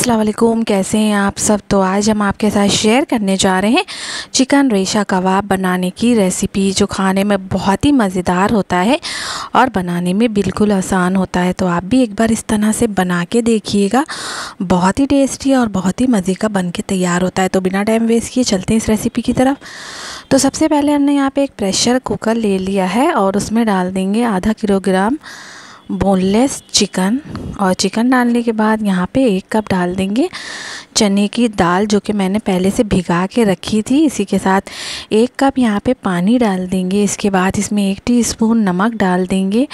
अस्सलाम वालेकुम कैसे हैं आप सब? तो आज हम आपके साथ शेयर करने जा रहे हैं चिकन रेशा कबाब बनाने की रेसिपी जो खाने में बहुत ही मज़ेदार होता है और बनाने में बिल्कुल आसान होता है। तो आप भी एक बार इस तरह से बना के देखिएगा। बहुत ही टेस्टी और बहुत ही मज़े का बन के तैयार होता है। तो बिना टाइम वेस्ट किए चलते हैं इस रेसिपी की तरफ़। तो सबसे पहले हमने यहाँ पर एक प्रेशर कुकर ले लिया है और उसमें डाल देंगे आधा किलोग्राम बोनलेस चिकन और चिकन डालने के बाद यहाँ पे एक कप डाल देंगे। चने की दाल जो कि मैंने पहले से भिगा के रखी थी, इसी के साथ एक कप यहाँ पे पानी डाल देंगे। इसके बाद इसमें एक टीस्पून नमक डाल देंगे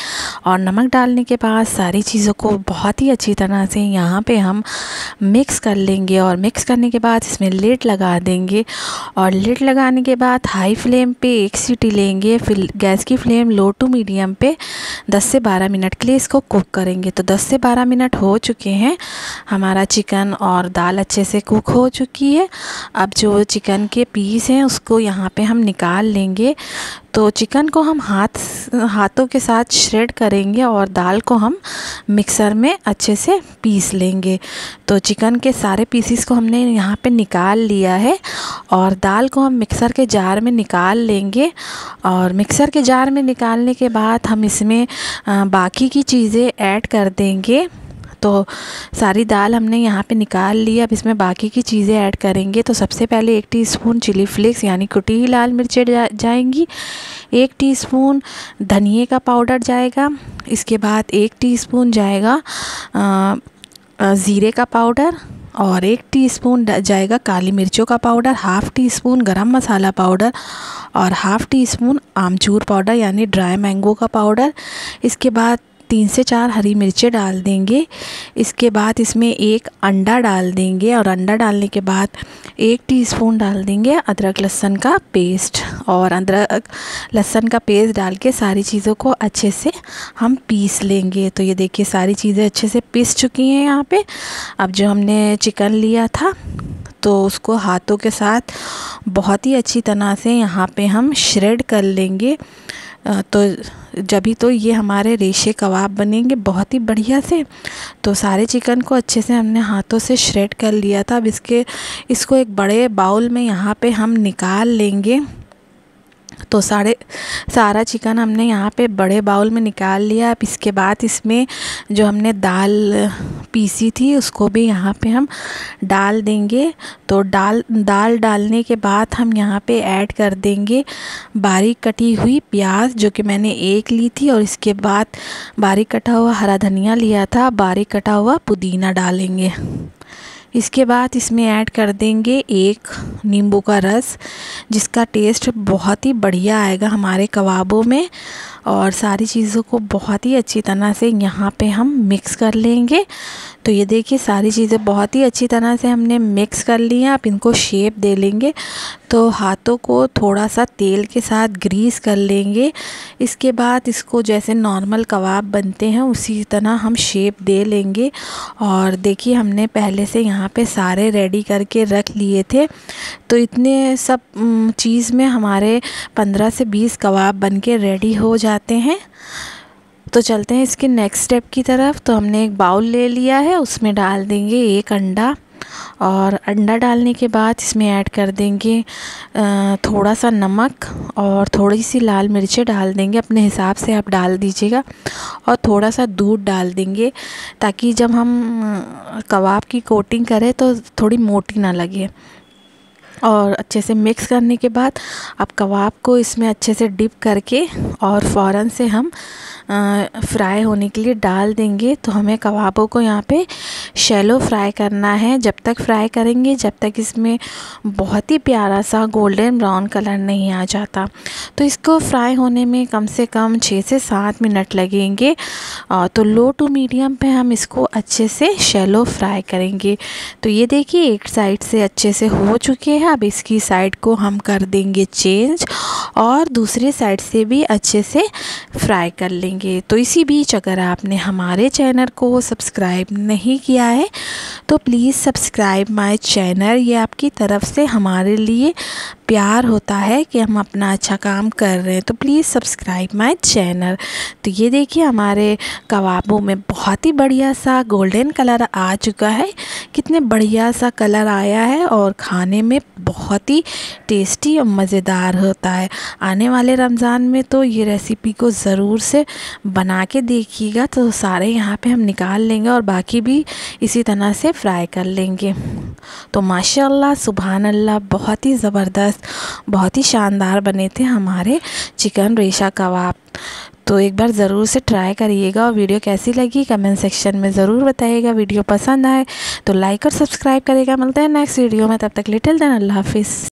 और नमक डालने के बाद सारी चीज़ों को बहुत ही अच्छी तरह से यहाँ पे हम मिक्स कर लेंगे और मिक्स करने के बाद इसमें लेट लगा देंगे और लेट लगाने के बाद हाई फ्लेम पे एक सीटी लेंगे। फिर गैस की फ्लेम लो टू मीडियम पे 10 से 12 मिनट लिए इसको कुक करेंगे। तो 10 से 12 मिनट हो चुके हैं। हमारा चिकन और दाल अच्छे से कुक हो चुकी है। अब जो चिकन के पीस हैं, उसको यहाँ पे हम निकाल लेंगे। तो चिकन को हम हाथ हाथों के साथ श्रेड करेंगे और दाल को हम मिक्सर में अच्छे से पीस लेंगे। तो चिकन के सारे पीसीस को हमने यहाँ पे निकाल लिया है और दाल को हम मिक्सर के जार में निकाल लेंगे और मिक्सर के जार में निकालने के बाद हम इसमें बाकी की चीज़ें ऐड कर देंगे। तो सारी दाल हमने यहाँ पे निकाल ली। अब इसमें बाकी की चीज़ें ऐड करेंगे। तो सबसे पहले एक टीस्पून चिली फ्लेक्स यानी कुटी हुई लाल मिर्चें जा, जाएँगी। एक टीस्पून धनिए का पाउडर जाएगा। इसके बाद एक टीस्पून जाएगा ज़ीरे का पाउडर और एक टीस्पून जाएगा काली मिर्चों का powder half teaspoon garam masala powder और half teaspoon amchur powder यानी ड्राई मैंगो का पाउडर। इसके बाद तीन से चार हरी मिर्चें डाल देंगे। इसके बाद इसमें एक अंडा डाल देंगे और अंडा डालने के बाद एक टीस्पून डाल देंगे अदरक लहसन का पेस्ट। और अदरक लहसन का पेस्ट डाल के सारी चीज़ों को अच्छे से हम पीस लेंगे। तो ये देखिए सारी चीज़ें अच्छे से पीस चुकी हैं यहाँ पे। अब जो हमने चिकन लिया था तो उसको हाथों के साथ बहुत ही अच्छी तरह से यहाँ पे हम श्रेड कर लेंगे। तो जब ही तो ये हमारे रेशे कबाब बनेंगे बहुत ही बढ़िया से। तो सारे चिकन को अच्छे से हमने हाथों से श्रेड कर लिया था। अब इसके, इसको एक बड़े बाउल में यहाँ पे हम निकाल लेंगे। तो सारे, सारा चिकन हमने यहाँ पे बड़े बाउल में निकाल लिया। अब इसके बाद इसमें जो हमने दाल पीसी थी, उसको भी यहाँ पे हम डाल देंगे। तो डाल, दाल डालने के बाद हम यहाँ पे ऐड कर देंगे बारीक कटी हुई प्याज, जो कि मैंने एक ली थी। और इसके बाद बारीक कटा हुआ हरा धनिया लिया था, बारीक कटा हुआ पुदीना डालेंगे। इसके बाद इसमें ऐड कर देंगे एक नींबू का रस, जिसका टेस्ट बहुत ही बढ़िया आएगा हमारे कबाबों में और सारी चीज़ों को बहुत ही अच्छी तरह से यहाँ पे हम मिक्स कर लेंगे। तो ये देखिए, सारी चीज़ें बहुत ही अच्छी तरह से हमने मिक्स कर ली हैं। आप इनको शेप दे लेंगे। तो हाथों को थोड़ा सा तेल के साथ ग्रीस कर लेंगे। इसके बाद इसको जैसे नॉर्मल कबाब बनते हैं, उसी तरह हम शेप दे लेंगे। और देखिए, हमने पहले से यहाँ पे सारे रेडी करके रख लिए थे। तो इतने सब चीज़ में हमारे पंद्रह से बीस कबाब बन के रेडी हो जाते हैं। तो चलते हैं इसके नेक्स्ट स्टेप की तरफ़। तो हमने एक बाउल ले लिया है, उसमें डाल देंगे एक अंडा और अंडा डालने के बाद इसमें ऐड कर देंगे थोड़ा सा नमक और थोड़ी सी लाल मिर्चें डाल देंगे। अपने हिसाब से आप डाल दीजिएगा और थोड़ा सा दूध डाल देंगे ताकि जब हम कबाब की कोटिंग करें तो थोड़ी मोटी ना लगे। और अच्छे से मिक्स करने के बाद आप कबाब को इसमें अच्छे से डिप करके और फ़ौरन से हम फ्राई होने के लिए डाल देंगे। तो हमें कबाबों को यहाँ पे शैलो फ्राई करना है। जब तक फ्राई करेंगे, जब तक इसमें बहुत ही प्यारा सा गोल्डन ब्राउन कलर नहीं आ जाता। तो इसको फ्राई होने में कम से कम छः से सात मिनट लगेंगे। तो लो टू मीडियम पे हम इसको अच्छे से शैलो फ्राई करेंगे। तो ये देखिए, एक साइड से अच्छे से हो चुके हैं। अब इसकी साइड को हम कर देंगे चेंज और दूसरे साइड से भी अच्छे से फ्राई कर लेंगे। तो इसी बीच अगर आपने हमारे चैनल को सब्सक्राइब नहीं किया है तो प्लीज़ सब्सक्राइब माय चैनल ये आपकी तरफ़ से हमारे लिए प्यार होता है कि हम अपना अच्छा काम कर रहे हैं तो प्लीज़ सब्सक्राइब माय चैनल तो ये देखिए हमारे कबाबों में बहुत ही बढ़िया सा गोल्डन कलर आ चुका है। कितने बढ़िया सा कलर आया है और खाने में बहुत ही टेस्टी और मज़ेदार होता है। आने वाले रमज़ान में तो ये रेसिपी को ज़रूर से बना के देखिएगा तो सारे यहाँ पे हम निकाल लेंगे और बाकी भी इसी तरह से फ्राई कर लेंगे। तो माशाल्लाह सुबहान अल्लाह बहुत ही ज़बरदस्त, बहुत ही शानदार बने थे हमारे चिकन रेशा कबाब। तो एक बार ज़रूर से ट्राई करिएगा और वीडियो कैसी लगी कमेंट सेक्शन में ज़रूर बताइएगा। वीडियो पसंद आए तो लाइक और सब्सक्राइब करिएगा। मिलते हैं नेक्स्ट वीडियो में। तब तक लिटिल देन अल्लाह हाफिज़।